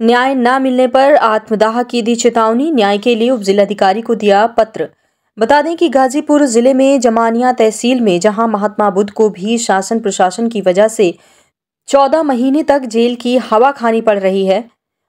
न्याय न मिलने पर आत्मदाह की दी चेतावनी, न्याय के लिए उप जिलाधिकारी को दिया पत्र। बता दें कि गाजीपुर ज़िले में जमानिया तहसील में, जहाँ महात्मा बुद्ध को भी शासन प्रशासन की वजह से चौदह महीने तक जेल की हवा खानी पड़ रही है,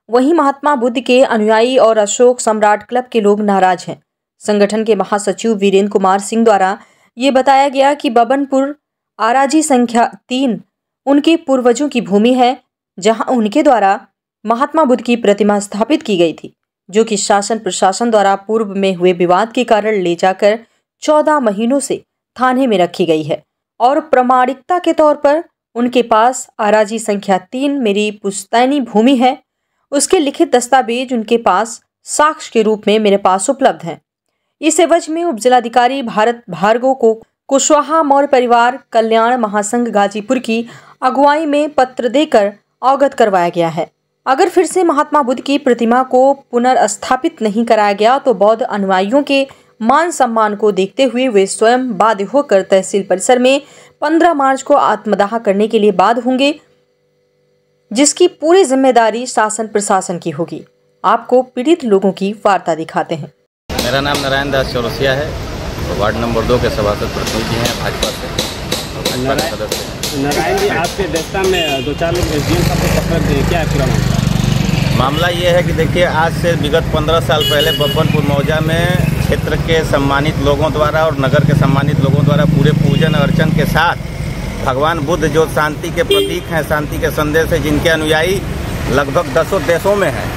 वहीं महात्मा बुद्ध के अनुयायी और अशोक सम्राट क्लब के लोग नाराज़ हैं। संगठन के महासचिव वीरेंद्र कुमार सिंह द्वारा ये बताया गया कि बबनपुर आराजी संख्या तीन उनके पूर्वजों की भूमि है, जहाँ उनके द्वारा महात्मा बुद्ध की प्रतिमा स्थापित की गई थी, जो कि शासन प्रशासन द्वारा पूर्व में हुए विवाद के कारण ले जाकर चौदह महीनों से थाने में रखी गई है और प्रमाणिकता के तौर पर उनके पास आराजी संख्या तीन मेरी पुस्तैनी भूमि है। उसके लिखित दस्तावेज़ उनके पास साक्ष्य के रूप में मेरे पास उपलब्ध हैं। इस एवज में उप जिलाधिकारी भारत भार्गव को कुशवाहा मौर्य परिवार कल्याण महासंघ गाजीपुर की अगुवाई में पत्र देकर अवगत करवाया गया है। अगर फिर से महात्मा बुद्ध की प्रतिमा को पुनर्स्थापित नहीं कराया गया तो बौद्ध अनुयायियों के मान सम्मान को देखते हुए वे स्वयं बाध्य होकर तहसील परिसर में 15 मार्च को आत्मदाह करने के लिए बाध्य होंगे जिसकी पूरी ज़िम्मेदारी शासन प्रशासन की होगी। आपको पीड़ित लोगों की वार्ता दिखाते हैं। मेरा नाम नारायण दास चौरसिया है और वार्ड नंबर दो के सभासद प्रतिनिधि हैं भाजपा से। हैं। नारायण जी आपके दस्ता में दो चार लोग एस डी एम साहब को पकड़ क्या है पूरा मामला? मामला ये है कि देखिए, आज से विगत पंद्रह साल पहले बब्बनपुर मौजा में क्षेत्र के सम्मानित लोगों द्वारा और नगर के सम्मानित लोगों द्वारा पूरे पूजन अर्चन के साथ भगवान बुद्ध जो शांति के प्रतीक हैं, शांति के संदेश है, जिनके अनुयायी लगभग दसों देशों में हैं,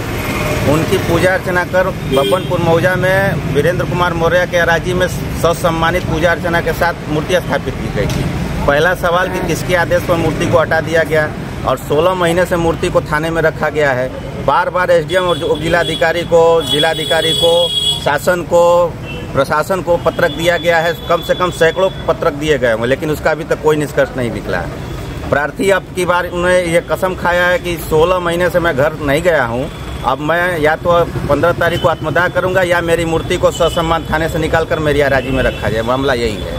उनकी पूजा अर्चना कर बब्बनपुर मौजा में वीरेंद्र कुमार मौर्य के अराजी में सम्मानित पूजा अर्चना के साथ मूर्ति स्थापित की गई थी। पहला सवाल कि किसके आदेश पर मूर्ति को हटा दिया गया और 16 महीने से मूर्ति को थाने में रखा गया है? बार बार एसडीएम और उप जिलाधिकारी को जिलाधिकारी को शासन को प्रशासन को पत्रक दिया गया है कम से कम सैकड़ों पत्रक दिए गए हैं लेकिन उसका अभी तक कोई निष्कर्ष नहीं निकला है। प्रार्थी अब की बार उन्हें ये कसम खाया है कि 16 महीने से मैं घर नहीं गया हूँ। अब मैं या तो पंद्रह तारीख को आत्मदाह करूँगा या मेरी मूर्ति को ससम्मान थाने से निकाल कर मेरी अराजी में रखा जाए। मामला यही है।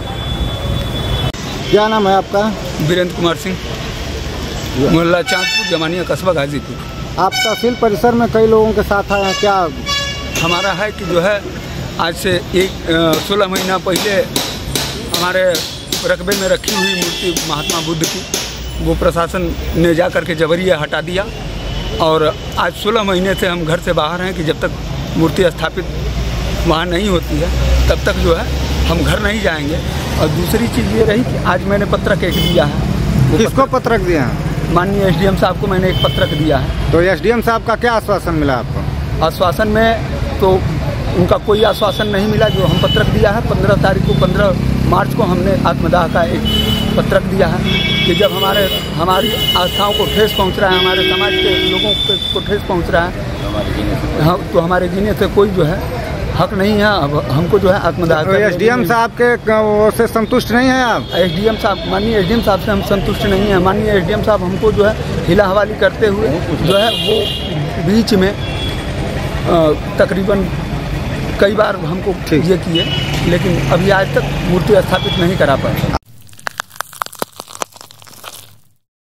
क्या नाम है आपका? वीरेंद्र कुमार सिंह। मोहल्ला चांदपुर जमानिया कस्बा गाजीपुर। आप तहसील परिसर में कई लोगों के साथ आए हैं क्या? हमारा है कि जो है आज से एक सोलह महीना पहले हमारे रकबे में रखी हुई मूर्ति महात्मा बुद्ध की वो प्रशासन ने जा कर के जबरिया हटा दिया। और आज सोलह महीने से हम घर से बाहर हैं कि जब तक मूर्ति स्थापित वहाँ नहीं होती है तब तक जो है हम घर नहीं जाएँगे। और दूसरी चीज़ ये रही कि आज मैंने पत्रक एक दिया है। किसको पत्रक दिया है? माननीय एसडीएम साहब को मैंने एक पत्रक दिया है। तो एसडीएम साहब का क्या आश्वासन मिला आपको? आश्वासन में तो उनका कोई आश्वासन नहीं मिला जो हम पत्रक दिया है। पंद्रह तारीख को पंद्रह मार्च को हमने आत्मदाह का एक पत्रक दिया है कि जब हमारे हमारी आस्थाओं को ठेस पहुँच रहा है हमारे समाज के लोगों को ठेस पहुँच रहा है हम तो हमारे जीने से कोई जो है हक नहीं है अब हमको जो है आत्मदाह तो एम साहब के क- वो से संतुष्ट नहीं है आप? एस डी एम साहब माननीय एस डी एम साहब से हम संतुष्ट नहीं है। माननीय एस डी एम साहब हमको जो है हिला हवाली करते हुए जो है वो बीच में तकरीबन कई बार हमको ये किए लेकिन अभी आज तक मूर्ति स्थापित नहीं करा पाए।